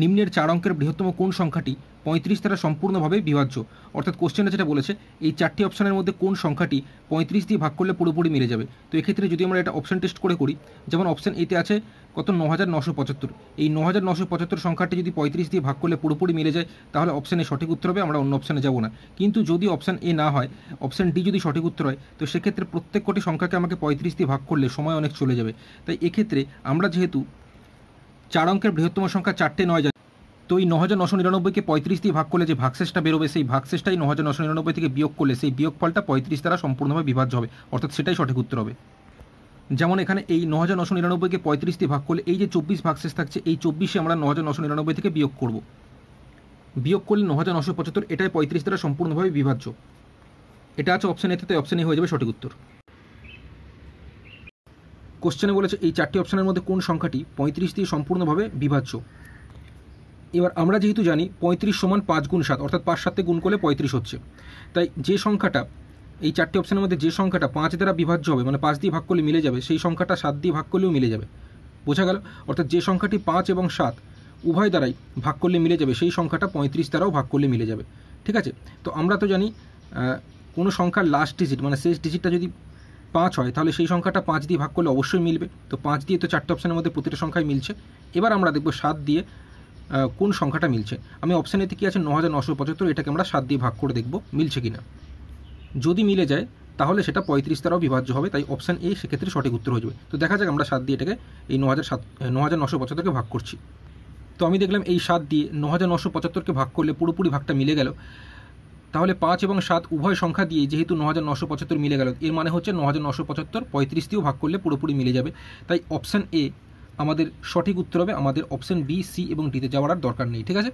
নিম্নের চার অঙ্কের বৃহত্তম কোন সংখ্যাটি পঁয়ত্রিশ দ্বারা সম্পূর্ণভাবে বিভাজ্য? অর্থাৎ কোশ্চেনটা যেটা বলেছে, এই চারটি অপশানের মধ্যে কোন সংখ্যাটি পঁয়ত্রিশ দিয়ে ভাগ করলে পুরোপুরি মিলে যাবে? তো এক্ষেত্রে যদি আমরা এটা অপশান টেস্ট করে করি, যেমন অপশান এতে আছে কত? ন হাজার নশো পঁচাত্তর। এই ন হাজার নশো পঁচাত্তর সংখ্যাটি যদি পঁয়ত্রিশ দিয়ে ভাগ করলে পুরোপুরি মিলে যায়, তাহলে অপশানে সঠিক উত্তর হবে, আমরা অন্য অপশানে যাব না। কিন্তু যদি অপশান এ না হয় অপশান ডি যদি সঠিক উত্তর হয়, তো সেক্ষেত্রে প্রত্যেক কটি সংখ্যাকে আমাকে পঁয়ত্রিশ দিয়ে ভাগ করলে সময় অনেক চলে যাবে। তাই এক্ষেত্রে আমরা যেহেতু চার অঙ্কের বৃহত্তম সংখ্যা চারটে নয় যায় তো এই ন হাজার নশো নিরানব্বইকে পঁয়ত্রিশ দিয়ে ভাগ করলে যে ভাগশেষটা বেরোবে, সেই ভাগশেষটাই ন হাজার নশো নিরানব্বই থেকে বিয়োগ করলে সেই বিয়োগ ফলটা পঁয়ত্রিশ দ্বারা সম্পূর্ণভাবে বিভাজ্য হবে। অর্থাৎ সেটাই সঠিক উত্তর হবে। যেমন এখানে এই ন হাজার নশো নিরানব্বইকে পঁয়ত্রিশ দিয়ে ভাগ করলে এই যে চব্বিশ ভাগশেষ থাকছে, এই চব্বিশে আমরা ন হাজার নশো নিরানব্বই থেকে বিয়োগ করব। বিয়োগ করলে ন হাজার নশো পঁচাত্তর, এটাই পঁয়ত্রিশ দ্বারা সম্পূর্ণভাবে বিভাজ্য। এটা আছে অপশন এতে তাই অপশন হয়ে যাবে সঠিক উত্তর। কোশ্চেনে বলেছে, এই চারটি অপশানের মধ্যে কোন সংখ্যাটি পঁয়ত্রিশ দিয়ে সম্পূর্ণভাবে বিভাজ্য? এবার আমরা যেহেতু জানি পঁয়ত্রিশ সমান পাঁচ গুণ সাত, অর্থাৎ পাঁচ সাতে গুণ করলে পঁয়ত্রিশ হচ্ছে। তাই যে সংখ্যাটা, এই চারটি অপশানের মধ্যে যে সংখ্যাটা পাঁচ দ্বারা বিভাজ্য হবে মানে পাঁচ দিয়ে ভাগ করলে মিলে যাবে, সেই সংখ্যাটা সাত দিয়ে ভাগ করলেও মিলে যাবে। বোঝা গেল? অর্থাৎ যে সংখ্যাটি পাঁচ এবং সাত উভয় দ্বারাই ভাগ করলে মিলে যাবে, সেই সংখ্যাটা পঁয়ত্রিশ দ্বারাও ভাগ করলে মিলে যাবে। ঠিক আছে? তো আমরা তো জানি কোনো সংখ্যার লাস্ট ডিজিট মানে শেষ ডিজিটটা যদি পাঁচ হয়, তাহলে সেই সংখ্যাটা পাঁচ দিয়ে ভাগ করলে অবশ্যই মিলবে। তো পাঁচ দিয়ে তো চারটে অপশানের মধ্যে প্রতিটা সংখ্যায় মিলছে। এবার আমরা দেখব সাত দিয়ে কোন সংখ্যাটা মিলছে। আমি অপশান এতে কি আছে? ন হাজার নশো পঁচাত্তর, এটাকে আমরা সাত দিয়ে ভাগ করে দেখব, মিলছে কিনা। যদি মিলে যায়, তাহলে সেটা পঁয়ত্রিশ দ্বারাও বিভাজ্য হবে, তাই অপশান এ সেক্ষেত্রে সঠিক উত্তর হয়ে যাবে। তো দেখা যাক আমরা সাত দিয়ে এটাকে এই ন হাজার সাত ন হাজার নশো পঁচাত্তরকে ভাগ করছি। তো আমি দেখলাম এই সাত দিয়ে ন হাজার নশো পঁচাত্তরকে ভাগ করলে পুরোপুরি ভাগটা মিলে গেল। তাহলে পাঁচ এবং সাত উভয় সংখ্যা দিয়ে যেহেতু ন হাজার নশো মিলে গেল, এর মানে হচ্ছে ন হাজার নশো পঁচাত্তর পঁয়ত্রিশটিও ভাগ করলে পুরোপুরি মিলে যাবে। তাই অপশান এ আমাদের সঠিক উত্তর হবে, আমাদের অপশান বি সি এবং ডিতে যাওয়ার আর দরকার নেই, ঠিক আছে?